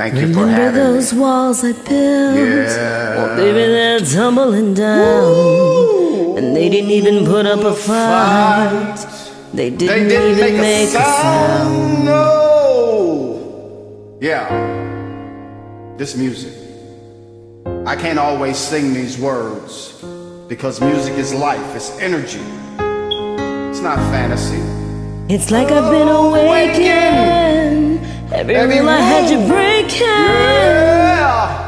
Thank you Remember for having those me. walls I built? Yeah. Well, baby, they're tumbling down. Ooh. And they didn't even put up a fight. They didn't, They didn't even make, make a sound. No. Yeah. This music. I can't always sing these words because music is life. It's energy. It's not fantasy. It's like I've been oh, awakened. Every, Every rule I had you rule. breaking. Yeah.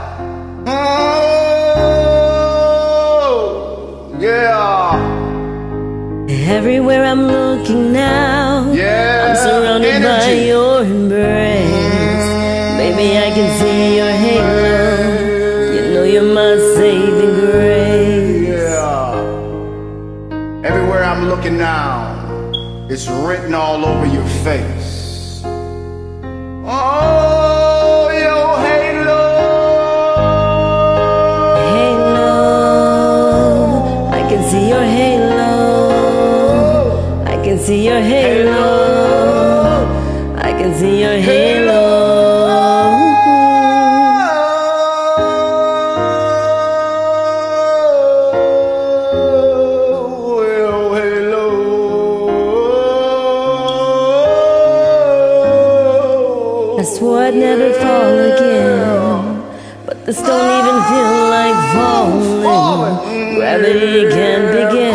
Oh. Yeah. Everywhere I'm looking now. Yeah. I'm surrounded by your embrace. Mm. Baby, I can see your halo. You know you're my saving grace. Yeah. Everywhere I'm looking now, it's written all over your face. Oh, your halo. Halo. I can see your halo. I can see your halo. I can see your halo. I swore I'd never fall again. But this don't even feel like falling. Gravity can't begin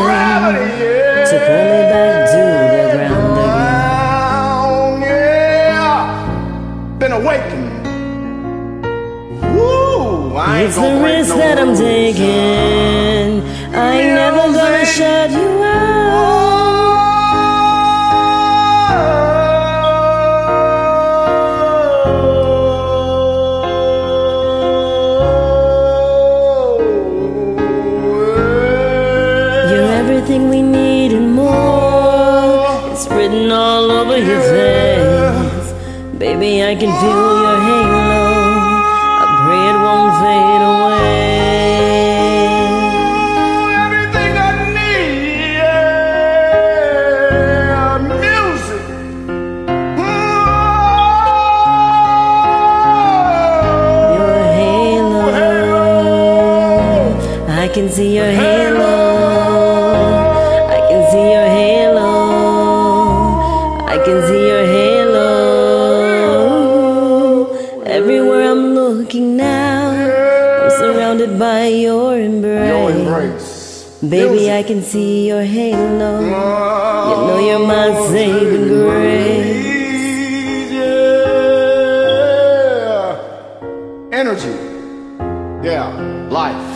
to pull me back to the ground again. Yeah. Been awakened. Woo! I ain't It's the risk that I'm taking. Written all over your face. Baby, I can feel your halo. I pray it won't fade away. Everything I need, yeah. Music. Your halo. I can see your halo. Can see your halo. Everywhere I'm looking now, I'm surrounded by your embrace. Your embrace. Baby, I can see your halo. You ah, know you're my oh, saving grace. Yeah. Energy. Yeah. Life.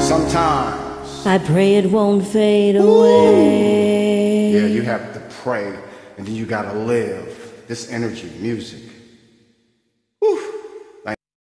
Sometimes. I pray it won't fade away. Yeah, you have to pray and then you gotta live this energy, music.